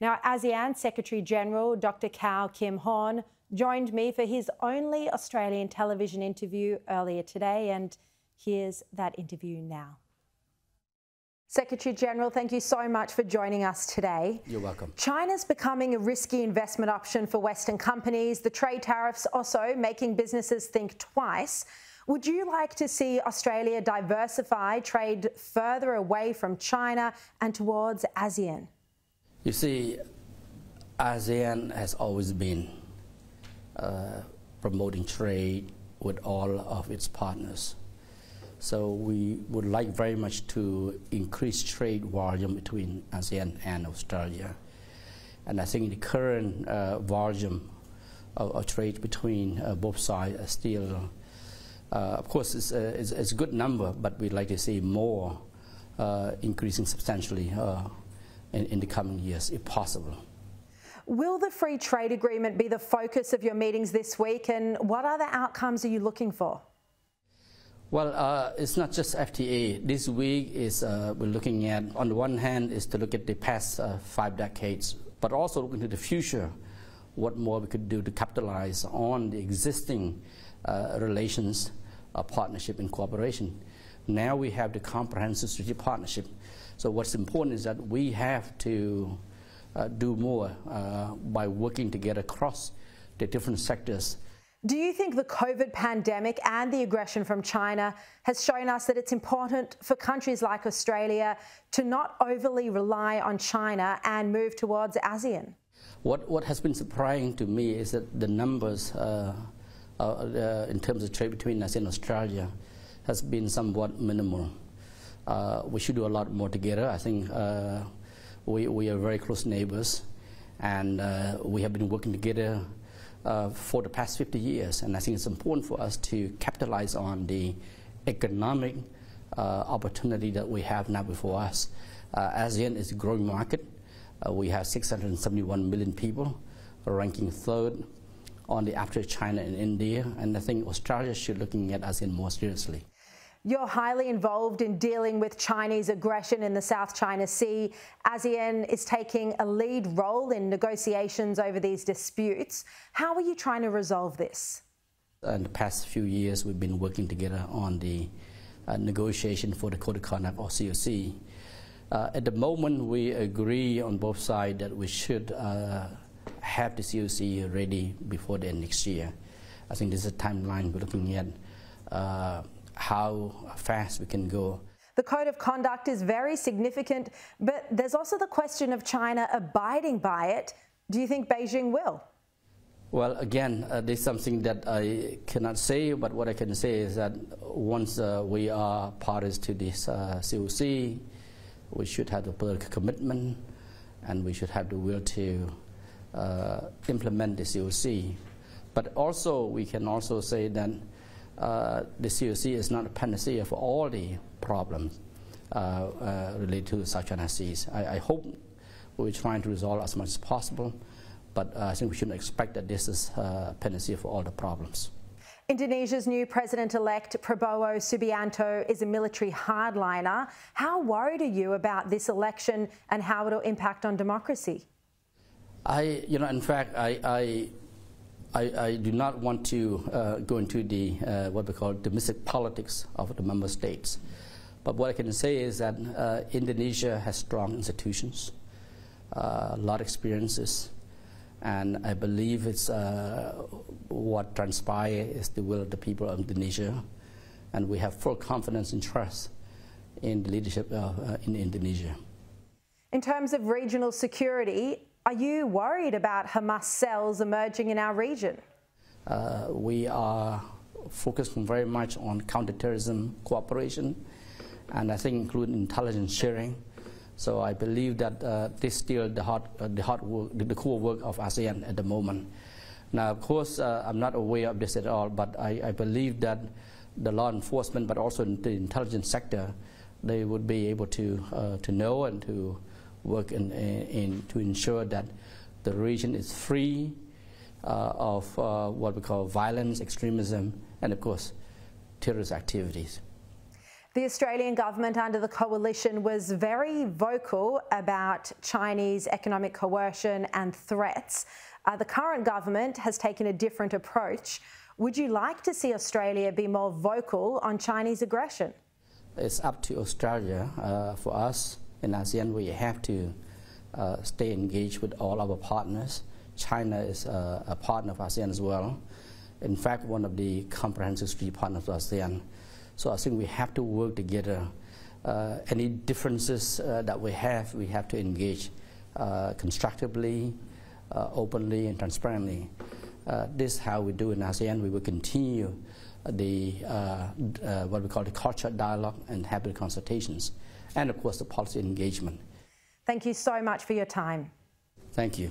Now, ASEAN Secretary General Dr. Kao Kim Hourn joined me for his only Australian television interview earlier today, and here's that interview now. Secretary General, thank you so much for joining us today. You're welcome. China's becoming a risky investment option for Western companies. The trade tariffs also making businesses think twice. Would you like to see Australia diversify trade further away from China and towards ASEAN? You see, ASEAN has always been uh, promoting trade with all of its partners. So we would like very much to increase trade volume between ASEAN and Australia. And I think the current uh, volume of, of, trade between uh, both sides is still, uh, of course, it's a, it's, it's, a good number, but we'd like to see more uh, increasing substantially uh, in, in the coming years, if possible. Will the free trade agreement be the focus of your meetings this week, and what other outcomes are you looking for? Well, uh, it's not just FTA. This week is uh, we're looking at, on the one hand, is to look at the past uh, five decades, but also look into the future, what more we could do to capitalize on the existing uh, relations, uh, partnership, and cooperation. Now we have the comprehensive strategic partnership. So what's important is that we have to uh, do more by working together across the different sectors do you think the COVID pandemic and the aggression from China has shown us that it's important for countries like Australia to not overly rely on China and move towards ASEAN? What, what has been surprising to me is that the numbers uh, uh, uh, in terms of trade between ASEAN and Australia has been somewhat minimal. Uh, we should do a lot more together. I think uh, we, we are very close neighbors and uh, we have been working together uh, for the past 50 years. And I think it's important for us to capitalize on the economic uh, opportunity that we have now before us. Uh, ASEAN is a growing market. We have 671 million people, ranking third on the after China and India. And I think Australia should looking at ASEAN more seriously. You're highly involved in dealing with Chinese aggression in the South China Sea. ASEAN is taking a lead role in negotiations over these disputes. How are you trying to resolve this? In the past few years, we've been working together on the uh, negotiation for the Code of Conduct or COC. Uh, at the moment, we agree on both sides that we should uh, have the COC ready before the end next year. I think this is a timeline we're looking at. How fast we can go. The code of conduct is very significant, but there's also the question of China abiding by it. Do you think Beijing will? Well, again, uh, this is something that I cannot say, but what I can say is that once uh, we are parties to this uh, COC, we should have the political commitment and we should have the will to uh, implement the COC. But also, we can also say that uh, the COC is not a panacea for all the problems uh, uh, related to South China Seas. I, I, hope we're trying to resolve as much as possible, but I think we shouldn't expect that this is a panacea for all the problems. Indonesia's new president-elect Prabowo Subianto is a military hardliner. How worried are you about this election and how it will impact on democracy? I, you know, in fact, I, I I, I, do not want to uh, go into the uh, what we call domestic politics of the member states. But what I can say is that uh, Indonesia has strong institutions, uh, a lot of experiences, and I believe it's uh, what transpired is the will of the people of Indonesia, and we have full confidence and trust in the leadership uh, in Indonesia. In terms of regional security, are you worried about Hamas cells emerging in our region? Uh, we are focusing very much on counterterrorism cooperation, and I think including intelligence sharing. So I believe that uh, this is still the hard, uh, the hard work, the, the, core work of ASEAN at the moment. Now, of course, uh, I'm not aware of this at all, but I, I, believe that the law enforcement, but also the intelligence sector, they would be able to uh, to know and to work in, in, to ensure that the region is free uh, of uh, what we call violence, extremism, and of course, terrorist activities. The Australian government under the coalition was very vocal about Chinese economic coercion and threats. Uh, the current government has taken a different approach. Would you like to see Australia be more vocal on Chinese aggression? It's up to Australia. Uh, for us in ASEAN, we have to uh, stay engaged with all our partners. China is uh, a partner of ASEAN as well. In fact, one of the comprehensive strategic partners of ASEAN. So I think we have to work together. Uh, any differences uh, that we have, we have to engage uh, constructively, uh, openly, and transparently. This is how we do in ASEAN. We will continue the what we call the cultural dialogue and habit consultations, and of course the policy engagement. Thank you so much for your time. Thank you.